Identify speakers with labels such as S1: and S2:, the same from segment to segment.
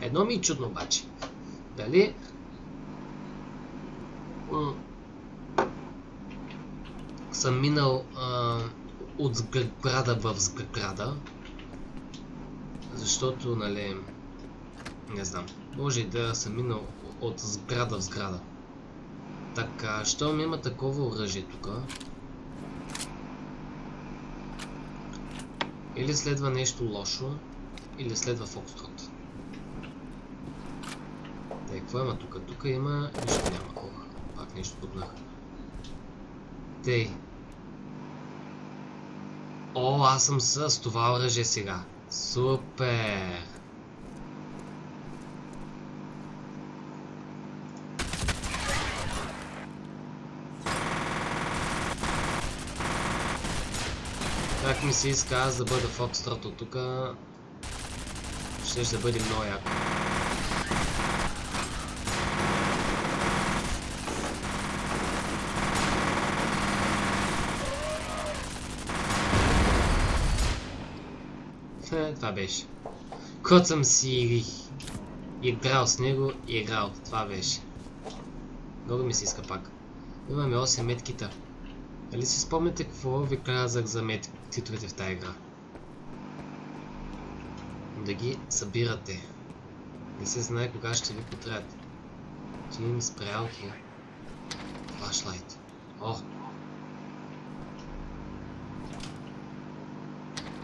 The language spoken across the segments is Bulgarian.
S1: Едно ми е чудно обаче. Дали... съм минал от сграда в сграда, защото, нали, не знам, може и да съм минал от сграда в сграда. Така, щом има такова оръжие тук, или следва нещо лошо, или следва Фокстрот. Какво има тук? Тук има... Нищо няма. Ох, пак нещо поднах. Тъй. О, аз съм с това оръжие сега. Супер! Как ми се иска аз да бъда Фокстрот от тук, ще ще бъде много яко. Е, това беше. Кот съм си играл с него играл. Това беше. Много ми се иска пак. Имаме 8 меткита. Дали си спомняте какво ви казах за меткитовете в тази игра? Да ги събирате. Не се знае кога ще ви потребят. Ще имам спрялки. Флашлайт. О!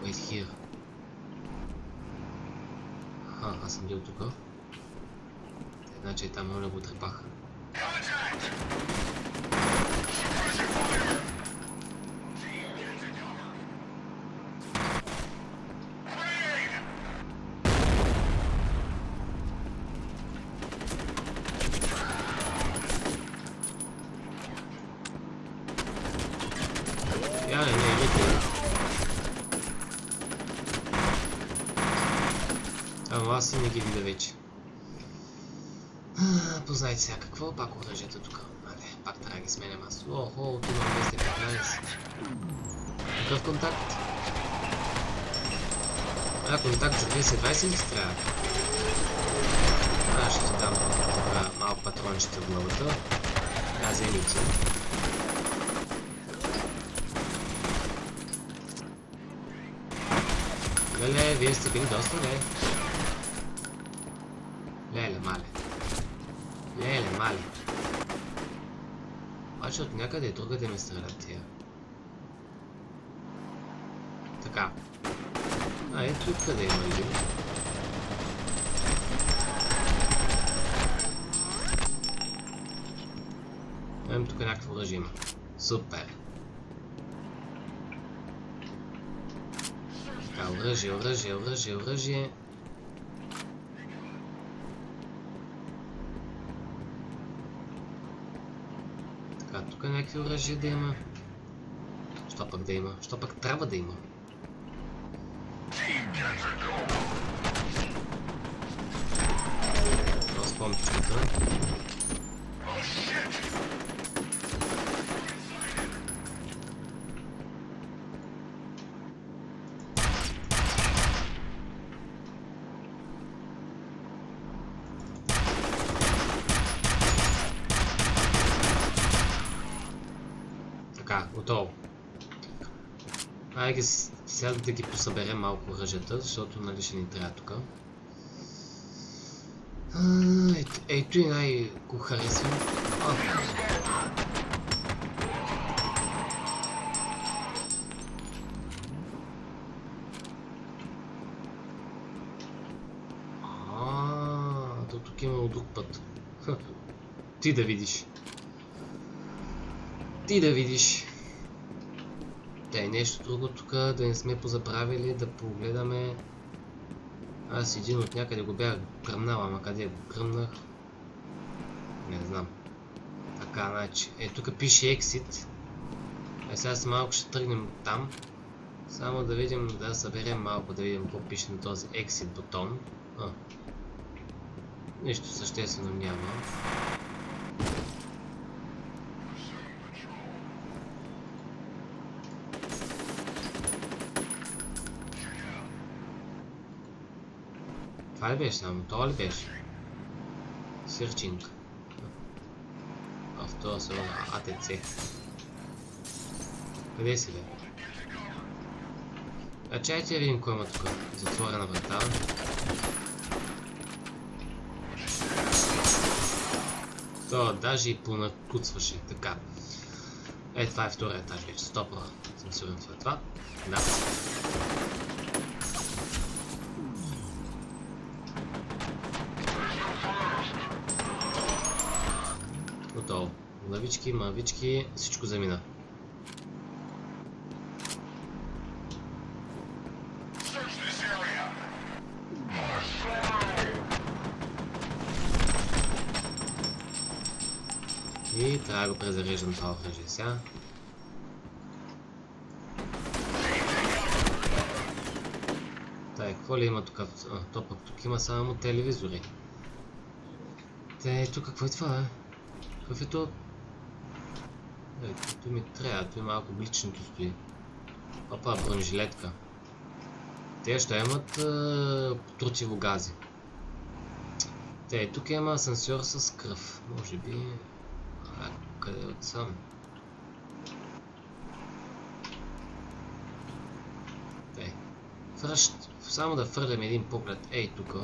S1: Wait here. Аха, аз съм бил тук. Значи е там, моля го трепах. Я, не, не, не. Ама аз не ги видя вече. А, Познайте сега какво пак оръжието тук. Мале, пак трябва да ги сменям аз. Охо, имам 215. Какъв контакт? А, контакт за 220 ли трябва? Аз ще дам така малко патрончета в главата. Тази е лица. Леле, вие сте били доста, не? Леле, мале. Леле, мале. От някъде другаде ме стрелят тия. Така. А, ето къде има един. Ем тук някакво оръжие има. Супер. Така, оръжие, оръжие, оръжие, оръжие. Тук някакви оръжия да има. Що пък да има? Що пък трябва да има? Това готово. Айде сега да ги посъберем малко оръжията, защото нали ще ни трябва тук. Ето, и най-го харесвам. То тук има друг път. Ха, Ти да видиш. Ти да видиш. Та и нещо друго тук, да не сме позабравили, да погледаме. Аз един от някъде го бях гръмнал, ама къде го гръмнах? Не знам. Така, значи, е тук пише Exit. Е, сега с малко ще тръгнем там. Само да видим, да съберем малко, да видим какво пише на този Exit бутон. А. Нищо съществено няма. Ли беше? Сирчинг. А в това се АТЦ. Къде си бе? А чайте видим кой има тук. Затворена врата. То даже и понакуцваше. Така. Е, това е втория етаж вече. Стопа. Съм сигурен това е това. Да. Лавички, мавички, всичко замина. И трябва да го презареждам това оръжие сега. Тай, какво ли има тук? То пък тук има само телевизори. Те, тук какво е това, е? Какъв е то? Е, ми трябва, тук малко бличното стои. Опа, бронежилетка. Те ще имат е, противогази. Те, тук има асансьор с кръв. Може би... А, къде е отсам? Те. Фръщ. Само да фърлям един поглед. Ей, тук.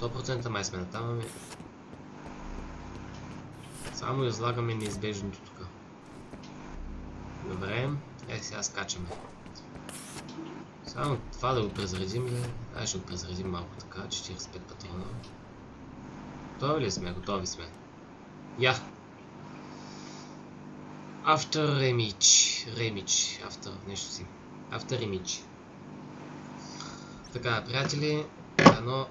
S1: 100% май сме натам, ами... Само излагаме неизбежното тук. Добре, е сега скачаме. Само това да го презаредим ли? Ай ще го презаредим малко така, 45 патрона. Готови ли сме? Готови сме. Я! After Remich. Remich. After нещо си. After Remich. Така, приятели, едно